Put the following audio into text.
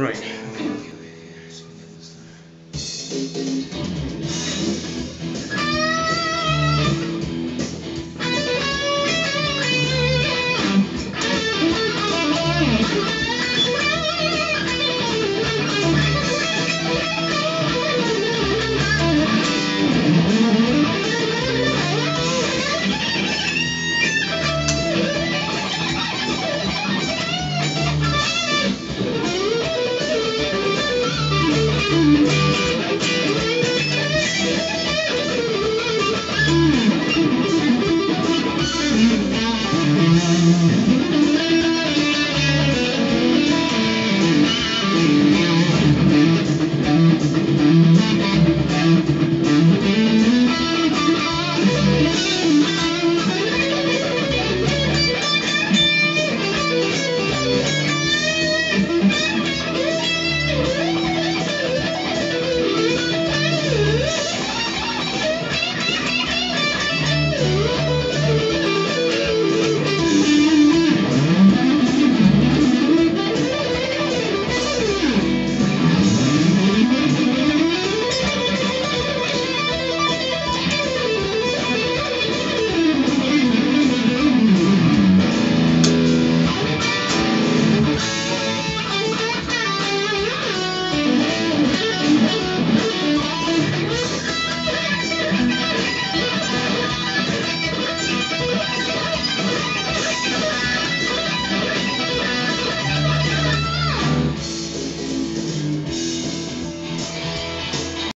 Right.